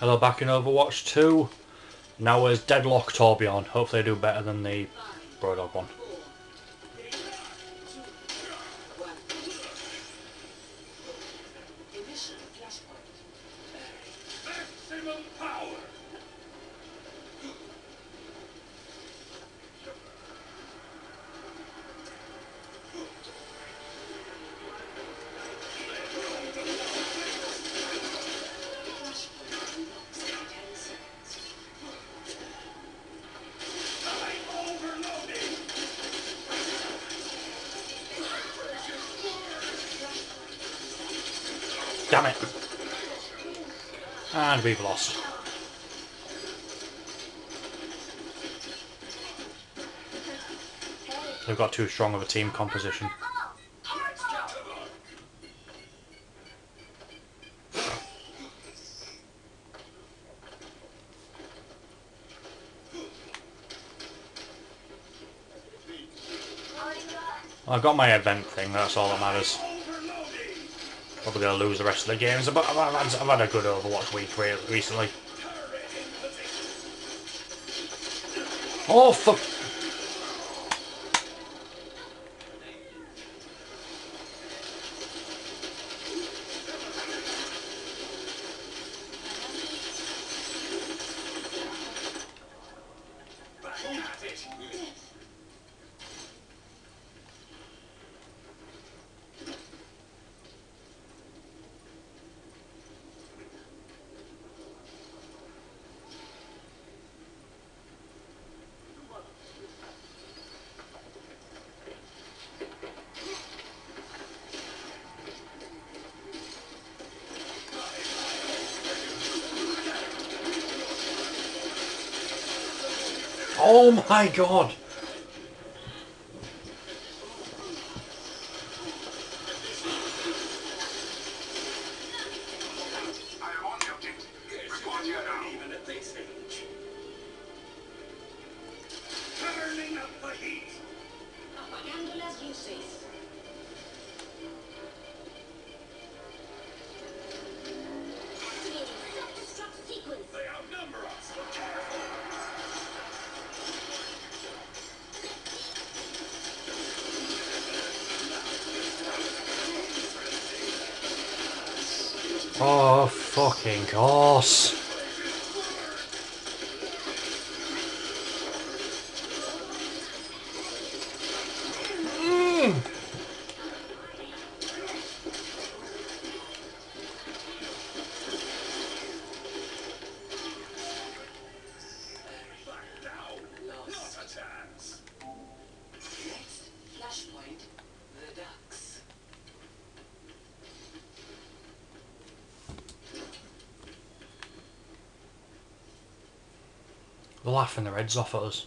Hello back in Overwatch 2. Now as Deadlock Torbjorn. Hopefully they do better than the Brodog one. Damn it! And we've lost. They've got too strong of a team composition. Let's get to work! I got my event thing, that's all that matters. Probably gonna lose the rest of the games, but I've, I've, had- I've had a good Overwatch week re- recently. Oh fuck! At my god! Turning up the heat. Apagando las Oh fucking course! They're laughing their heads off at us.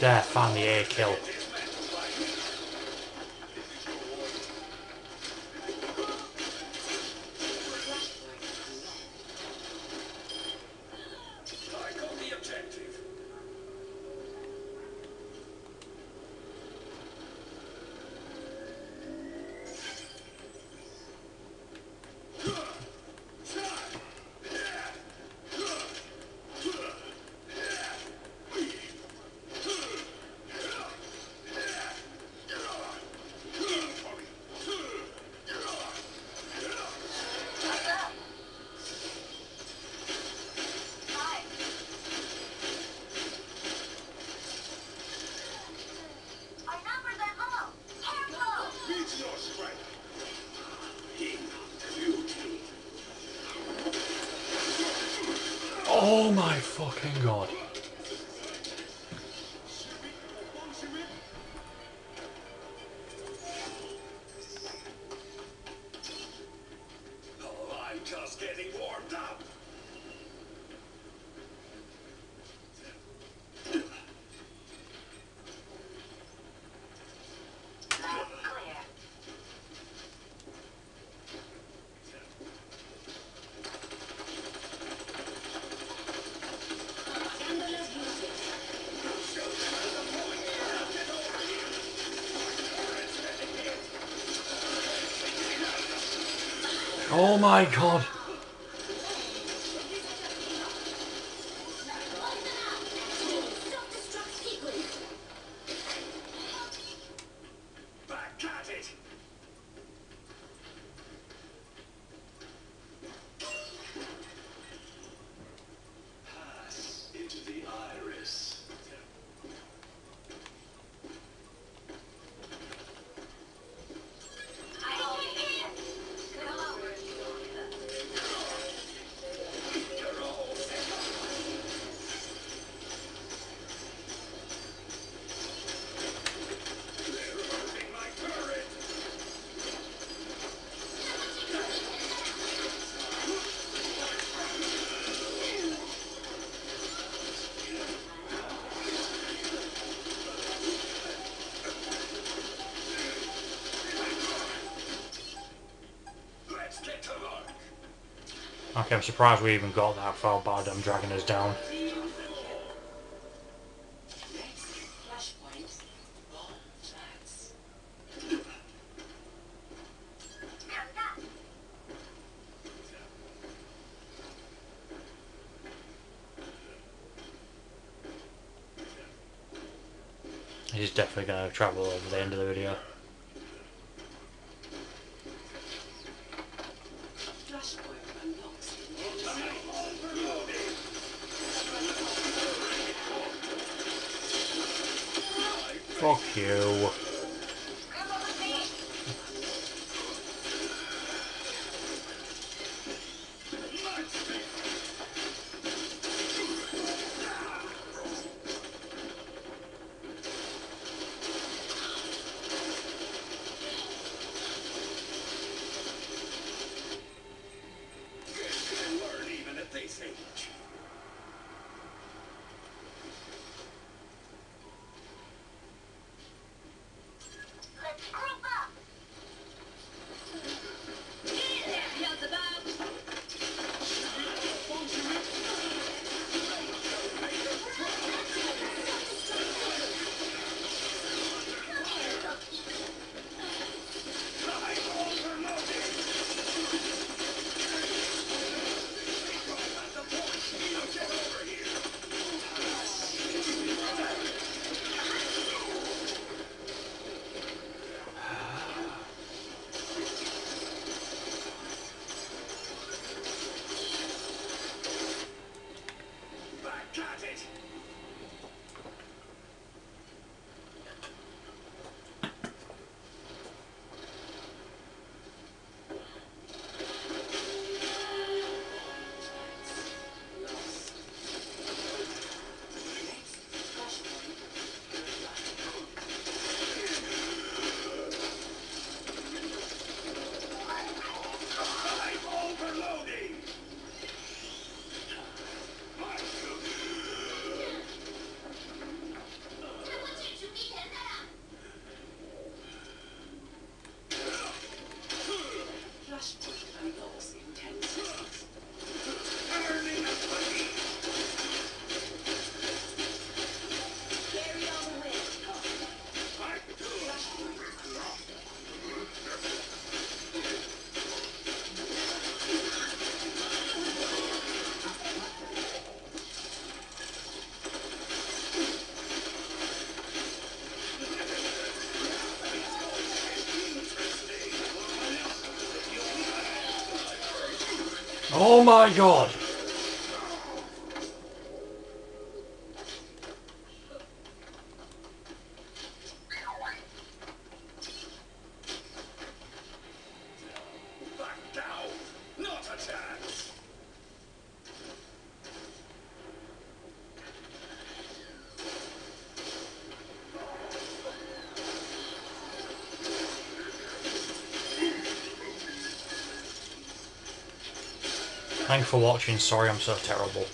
There, found the A kill. Oh my fucking god. Oh, I'm just getting warmed up. Oh my god. Okay, I'm surprised we even got that far but I'm dragging us down. He's definitely going to travel over the end of the video. Fuck you. Can this age. Oh my god! Thanks for watching, sorry I'm so terrible.